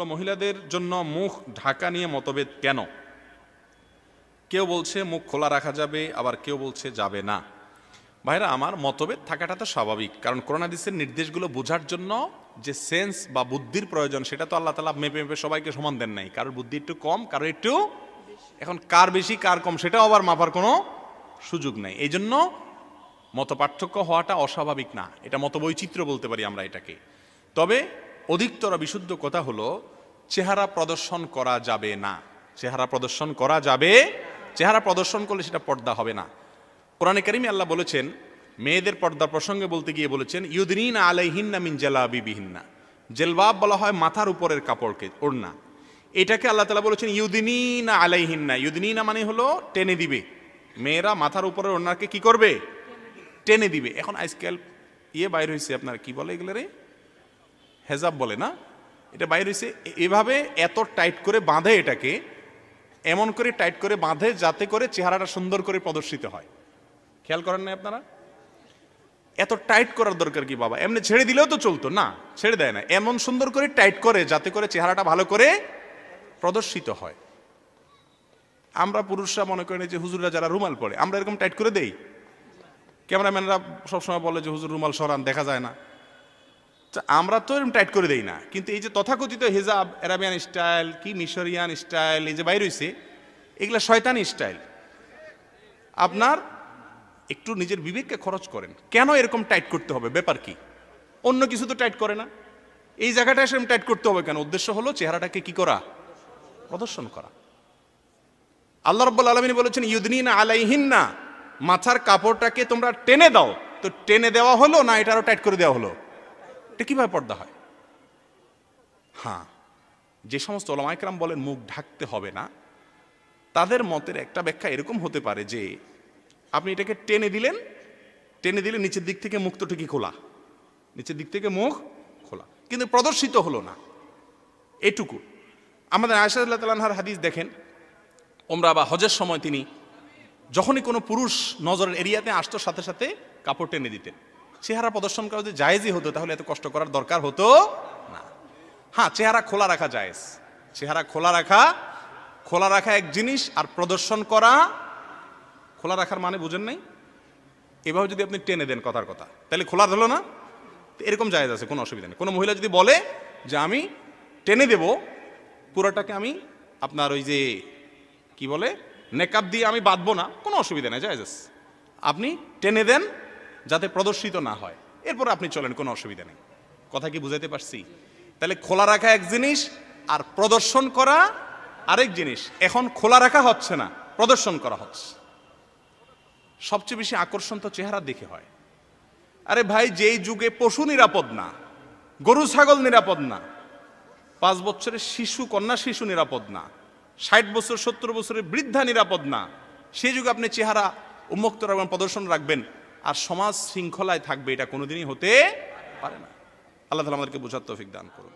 মহিলাদের জন্য মুখ ঢাকা নিয়ে মতভেদ কেন? কেউ বলছে মুখ খোলা রাখা যাবে, আবার কেউ বলছে যাবে না। ভাইরা, আমার মতভেদ থাকাটা তো স্বাভাবিক, কারণ করোনাদিসের নির্দেশগুলো বোঝার জন্য যে সেন্স বা বুদ্ধির প্রয়োজন, সেটা তো আল্লাহ তালা মেপে মেপে সবাইকে সমান দেন নাই। কারোর বুদ্ধি একটু কম, কারোর একটু এখন কার বেশি, কার কম, সেটাও আবার মাপার কোনো সুযোগ নাই। এই জন্য মত পার্থক্য হওয়াটা অস্বাভাবিক না। এটা মত বৈচিত্র্য বলতে পারি আমরা এটাকে। তবে অধিকতর বিশুদ্ধ কথা হলো, চেহারা প্রদর্শন করা যাবে না। চেহারা প্রদর্শন করা যাবে, চেহারা প্রদর্শন করলে সেটা পর্দা হবে না। কোরআনে কারিমে আল্লাহ বলেছেন, মেয়েদের পর্দা প্রসঙ্গে বলতে গিয়ে বলেছেন ইউদিন আলাইহিন্না মিন জেলাবি বিহিন্না জেলবাব বলা হয় মাথার উপরের কাপড়কে, ওড়না। এটাকে আল্লাহ তালা বলেছেন ইউদিনা আলাইহিন্না। ইউদিনা মানে হলো টেনে দিবে। মেয়েরা মাথার উপরের ওড়নাকে কি করবে? টেনে দিবে। এখন আজকাল ইয়ে বাইর হয়েছে আপনার কি বলে এগুলো রে? হেজাব বলে না? এটা বাইর হয়েছে এভাবে এত টাইট করে বাঁধে এটাকে, এমন করে টাইট করে বাঁধে যাতে করে চেহারাটা সুন্দর করে প্রদর্শিত হয়। খেয়াল করেন না আপনারা? এত টাইট করার দরকার কি বাবা? এমনি ছেড়ে দিলেও তো চলতো, না, ছেড়ে দেয় না। এমন সুন্দর করে টাইট করে যাতে করে চেহারাটা ভালো করে প্রদর্শিত হয়। আমরা পুরুষরা মনে করেন যে হুজুররা যারা রুমাল পরে, আমরা এরকম টাইট করে দেই। ক্যামেরাম্যানরা সবসময় বলে যে, হুজুর, রুমাল সরান, দেখা যায় না। আমরা তো এরকম টাইট করে দেই না। কিন্তু এই যে তথাকথিত হেজাব অ্যারাবিয়ান স্টাইল কি মিশরিয়ান স্টাইল এই যে বাইর হইছে, এগুলা শয়তানি স্টাইল আপনার একটু নিজের বিবেককে খরচ করেন। কেন এরকম টাইট করতে হবে? ব্যাপার কি? অন্য কিছু তো টাইট করে না। এই জায়গাটা সেরকম টাইট করতে হবে কেন? উদ্দেশ্য হলো চেহারাটাকে কি করা? প্রদর্শন করা। আল্লাহ রব্বুল আলমিনী বলেছেন ইউদিন আলাইহিন্না মাথার কাপড়টাকে তোমরা টেনে দাও। তো টেনে দেওয়া হলো না এটা আরও টাইট করে দেওয়া হলো? এটা কীভাবে পর্দা হয়? হ্যাঁ যে সমস্ত ওলামাইকরাম বলেন মুখ ঢাকতে হবে না, তাদের মতের একটা ব্যাখ্যা এরকম হতে পারে যে, আপনি এটাকে টেনে দিলেন, টেনে দিলে নিচের দিক থেকে মুখ তো ঠিকই খোলা, নিচের দিক থেকে মুখ খোলা, কিন্তু প্রদর্শিত হলো না। এটুকু। আমাদের আয়সাদুল্লাহ তালানহার হাদিস দেখেন ওমরা বা হজের সময় তিনি যখনই কোনো পুরুষ নজরের এরিয়াতে আসতো, সাথে সাথে কাপড় টেনে দিতেন। চেহারা প্রদর্শন করা যদি জায়েজই হতো, তাহলে এত কষ্ট করার দরকার হতো না। হ্যাঁ চেহারা খোলা রাখা জায়েজ। চেহারা খোলা রাখা খোলা রাখা এক জিনিস আর প্রদর্শন করা, খোলা রাখার মানে বুঝেন নাই? এভাবে যদি আপনি টেনে দেন কথার কথা, তাহলে খোলা ধরলো না? এরকম জায়েজ আছে, কোনো অসুবিধা নেই। কোনো মহিলা যদি বলে যে আমি টেনে দেব, পুরোটাকে আমি আপনার ওই যে কি বলে, নেকাব দিয়ে আমি বাঁধবো না, কোনো অসুবিধা নেই, জায়েজ। আপনি টেনে দেন যাতে প্রদর্শিত না হয়। এরপর আপনি চলেন, কোনো অসুবিধা নেই। কথা কি বুঝাইতে পারছি? তাহলে খোলা রাখা এক জিনিস আর প্রদর্শন করা আরেক জিনিস। এখন খোলা রাখা হচ্ছে না, প্রদর্শন করা হচ্ছে। সবচেয়ে বেশি আকর্ষণ তো চেহারা দেখে হয়। আরে ভাই, যেই যুগে পশু নিরাপদ না, গরু ছাগল নিরাপদ না, পাঁচ বছরের শিশু, কন্যা শিশু নিরাপদ না, ষাট বছর, সত্তর বছরের বৃদ্ধা নিরাপদ না, সেই যুগে আপনি চেহারা উন্মুক্ত রাখবেন, প্রদর্শন রাখবেন। আর সমাজ শৃঙ্খলায় থাকবে, এটা কোনোদিনই হতে পারে না। আল্লাহ তালা আমাদেরকে বোঝার তৌফিক দান করুন।